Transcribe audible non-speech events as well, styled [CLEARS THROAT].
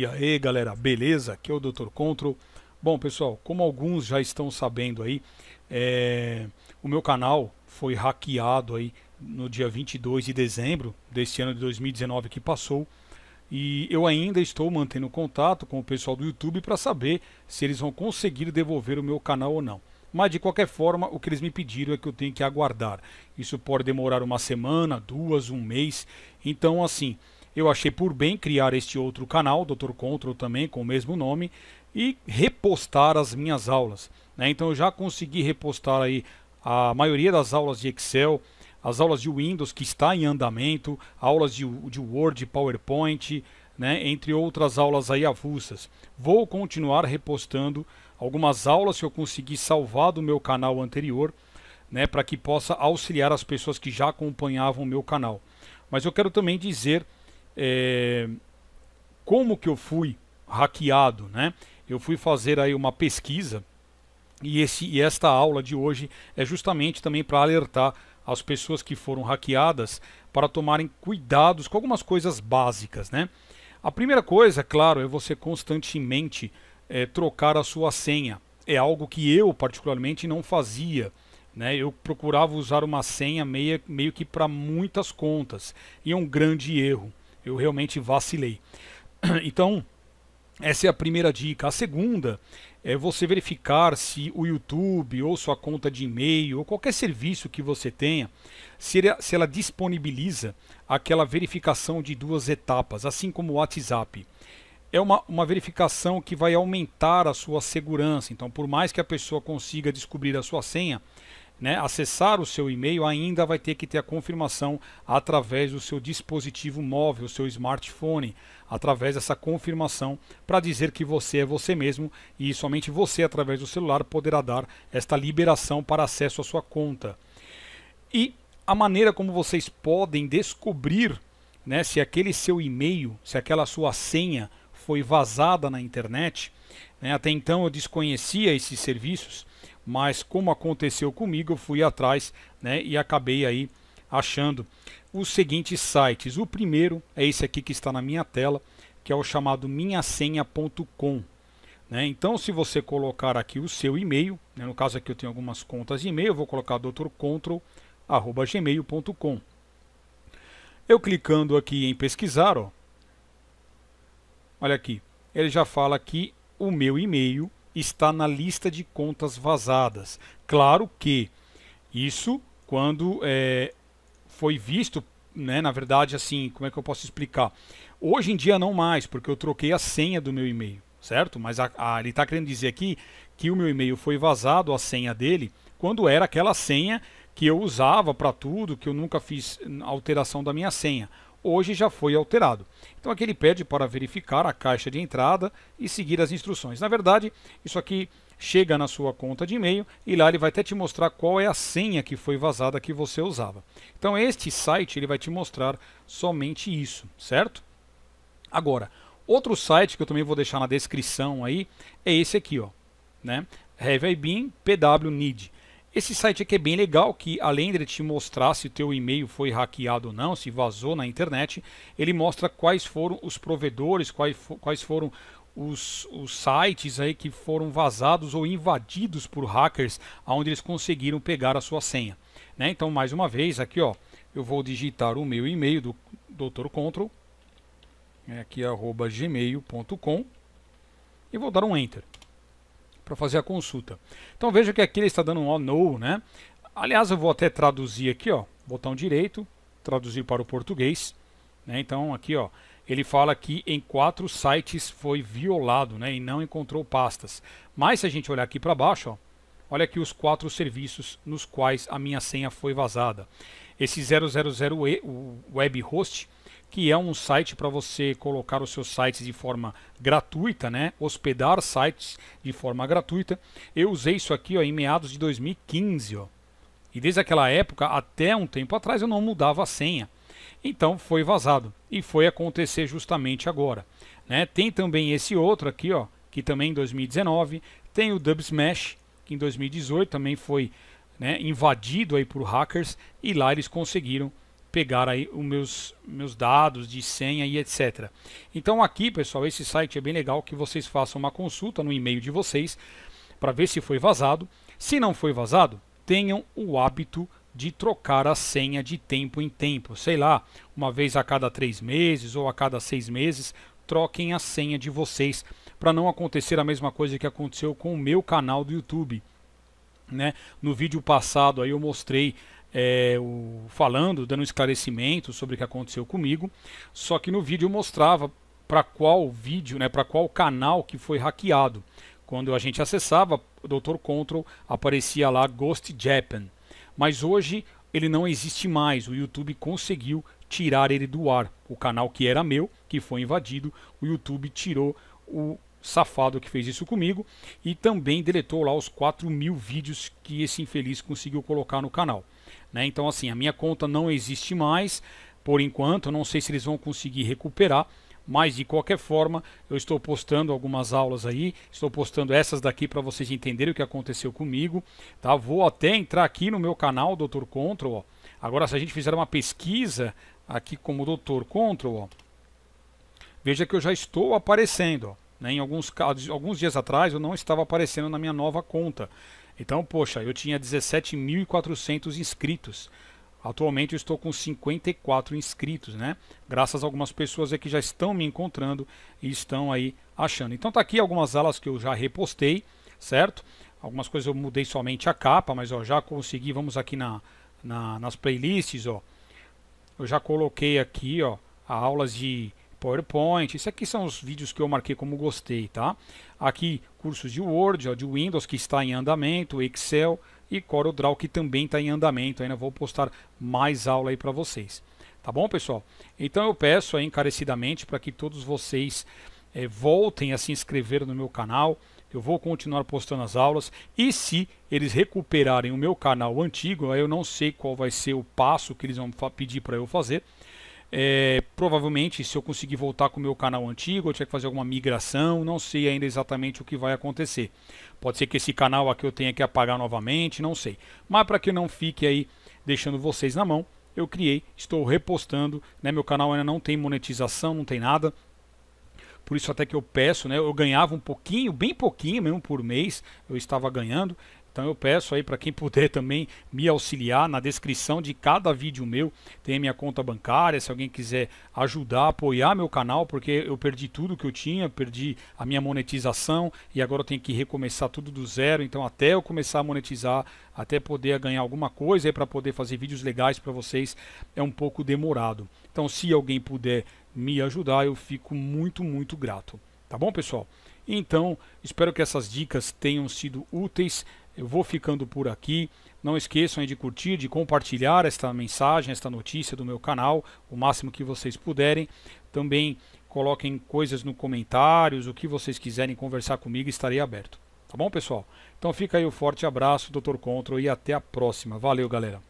E aí galera, beleza? Aqui é o Dr. Control. Bom pessoal, como alguns já estão sabendo aí, é... o meu canal foi hackeado aí no dia 22 de dezembro deste ano de 2019 que passou. E eu ainda estou mantendo contato com o pessoal do YouTube para saber se eles vão conseguir devolver o meu canal ou não. Mas de qualquer forma, o que eles me pediram é que eu tenho que aguardar. Isso pode demorar uma semana, duas, um mês. Então, assim, eu achei por bem criar este outro canal, Dr. Control também, com o mesmo nome, e repostar as minhas aulas. Né? Então eu já consegui repostar aí a maioria das aulas de Excel, as aulas de Windows que está em andamento, aulas de, de Word, PowerPoint, né, entre outras aulas aí avulsas. Vou continuar repostando algumas aulas que eu consegui salvar do meu canal anterior, né, para que possa auxiliar as pessoas que já acompanhavam o meu canal. Mas eu quero também dizer é, como que eu fui hackeado, né? Eu fui fazer aí uma pesquisa e, esse, e esta aula de hoje é justamente também para alertar as pessoas que foram hackeadas para tomarem cuidados com algumas coisas básicas, né? A primeira coisa, claro, é você constantemente é, trocar a sua senha. É algo que eu particularmente não fazia. Né? Eu procurava usar uma senha meio, meio que para muitas contas e é um grande erro. Eu realmente vacilei. [CLEARS THROAT] Então, essa é a primeira dica. A segunda é você verificar se o YouTube ou sua conta de e-mail ou qualquer serviço que você tenha, se, ela disponibiliza aquela verificação de duas etapas, assim como o WhatsApp. É uma, uma verificação que vai aumentar a sua segurança. Então, por mais que a pessoa consiga descobrir a sua senha, né, acessar o seu e-mail, ainda vai ter que ter a confirmação através do seu dispositivo móvel, o seu smartphone, através dessa confirmação para dizer que você é você mesmo e somente você, através do celular, poderá dar esta liberação para acesso à sua conta. E a maneira como vocês podem descobrir né, se aquele seu e-mail, se aquela sua senha foi vazada na internet, né, até então eu desconhecia esses serviços mas como aconteceu comigo, eu fui atrás né, e acabei aí achando os seguintes sites. O primeiro é esse aqui que está na minha tela, que é o chamado minhasenha.com. Né? Então, se você colocar aqui o seu e-mail, né, no caso aqui eu tenho algumas contas de e-mail, eu vou colocar drcontrol.gmail.com. Eu clicando aqui em pesquisar, ó, olha aqui, ele já fala aqui o meu e-mail está na lista de contas vazadas. Claro que isso quando é, foi visto, né, na verdade, assim, como é que eu posso explicar? Hoje em dia não mais, porque eu troquei a senha do meu e-mail, certo? Mas a, a, ele está querendo dizer aqui que o meu e-mail foi vazado, a senha dele, quando era aquela senha que eu usava para tudo, que eu nunca fiz alteração da minha senha hoje já foi alterado. Então aqui ele pede para verificar a caixa de entrada e seguir as instruções. Na verdade, isso aqui chega na sua conta de e-mail e lá ele vai até te mostrar qual é a senha que foi vazada que você usava. Então este site ele vai te mostrar somente isso, certo? Agora, outro site que eu também vou deixar na descrição aí é esse aqui, ó, né? Have I been PW Need. Esse site aqui é bem legal, que além de te mostrar se o teu e-mail foi hackeado ou não, se vazou na internet, ele mostra quais foram os provedores, quais, quais foram os, os sites aí que foram vazados ou invadidos por hackers, onde eles conseguiram pegar a sua senha. Né? Então, mais uma vez, aqui ó, eu vou digitar o meu e-mail do Dr. Control, é aqui arroba gmail.com e vou dar um Enter para fazer a consulta. Então veja que aqui ele está dando um no, né? Aliás, eu vou até traduzir aqui, ó, botão direito, traduzir para o português. Né? Então aqui, ó, ele fala que em quatro sites foi violado, né? E não encontrou pastas. Mas se a gente olhar aqui para baixo, ó, olha aqui os quatro serviços nos quais a minha senha foi vazada. Esse 000 web host que é um site para você colocar os seus sites de forma gratuita, né? Hospedar sites de forma gratuita. Eu usei isso aqui ó, em meados de 2015, ó. E desde aquela época até um tempo atrás eu não mudava a senha. Então foi vazado e foi acontecer justamente agora, né? Tem também esse outro aqui, ó, que também em 2019 tem o Dubsmash, que em 2018 também foi né, invadido aí por hackers e lá eles conseguiram pegar aí os meus, meus dados de senha e etc. Então aqui, pessoal, esse site é bem legal que vocês façam uma consulta no e-mail de vocês para ver se foi vazado. Se não foi vazado, tenham o hábito de trocar a senha de tempo em tempo. Sei lá, uma vez a cada três meses ou a cada seis meses, troquem a senha de vocês para não acontecer a mesma coisa que aconteceu com o meu canal do YouTube. Né? No vídeo passado aí eu mostrei é, o, falando, dando um esclarecimento sobre o que aconteceu comigo, só que no vídeo mostrava para qual vídeo, né, para qual canal que foi hackeado. Quando a gente acessava o Dr. Control, aparecia lá Ghost Japan. Mas hoje ele não existe mais. O YouTube conseguiu tirar ele do ar. O canal que era meu, que foi invadido, o YouTube tirou o safado que fez isso comigo e também deletou lá os 4 mil vídeos que esse infeliz conseguiu colocar no canal. Né? Então, assim, a minha conta não existe mais por enquanto. Não sei se eles vão conseguir recuperar, mas de qualquer forma, eu estou postando algumas aulas aí. Estou postando essas daqui para vocês entenderem o que aconteceu comigo. Tá? Vou até entrar aqui no meu canal, Dr. Control. Ó. Agora, se a gente fizer uma pesquisa aqui como Dr. Control, ó, veja que eu já estou aparecendo. Ó. Né? Em alguns, alguns dias atrás eu não estava aparecendo na minha nova conta. Então, poxa, eu tinha 17.400 inscritos. Atualmente eu estou com 54 inscritos, né? Graças a algumas pessoas que já estão me encontrando e estão aí achando. Então tá aqui algumas aulas que eu já repostei, certo? Algumas coisas eu mudei somente a capa, mas ó, já consegui, vamos aqui na, na, nas playlists, ó. Eu já coloquei aqui, ó, aulas de PowerPoint. Isso aqui são os vídeos que eu marquei como gostei, tá? Aqui cursos de Word, de Windows que está em andamento, Excel e CorelDRAW que também está em andamento. Ainda vou postar mais aula aí para vocês. Tá bom, pessoal? Então eu peço aí encarecidamente para que todos vocês é, voltem a se inscrever no meu canal. Eu vou continuar postando as aulas e se eles recuperarem o meu canal antigo, eu não sei qual vai ser o passo que eles vão pedir para eu fazer é, provavelmente, se eu conseguir voltar com o meu canal antigo, eu tiver que fazer alguma migração, não sei ainda exatamente o que vai acontecer. Pode ser que esse canal aqui eu tenha que apagar novamente, não sei. Mas para que não fique aí deixando vocês na mão, eu criei, estou repostando, né? Meu canal ainda não tem monetização, não tem nada. Por isso até que eu peço, né? Eu ganhava um pouquinho, bem pouquinho mesmo por mês, eu estava ganhando. Então eu peço aí para quem puder [LAUGHS] também me auxiliar na descrição de cada vídeo meu, tem minha conta bancária, se alguém quiser ajudar, apoiar meu canal, porque eu perdi tudo que eu tinha, perdi a minha monetização e agora eu tenho que recomeçar tudo do zero, então até eu começar a monetizar, até poder ganhar alguma coisa para poder fazer vídeos legais para vocês, é um pouco demorado. Então se alguém puder me ajudar, eu fico muito, muito grato. Tá bom, pessoal? Então, espero que essas dicas tenham sido úteis. Eu vou ficando por aqui. Não esqueçam de curtir, de compartilhar esta mensagem, esta notícia do meu canal, o máximo que vocês puderem. Também coloquem coisas no comentários, o que vocês quiserem conversar comigo, estarei aberto. Tá bom, pessoal? Então fica aí o um forte abraço, Dr. Control, e até a próxima. Valeu, galera.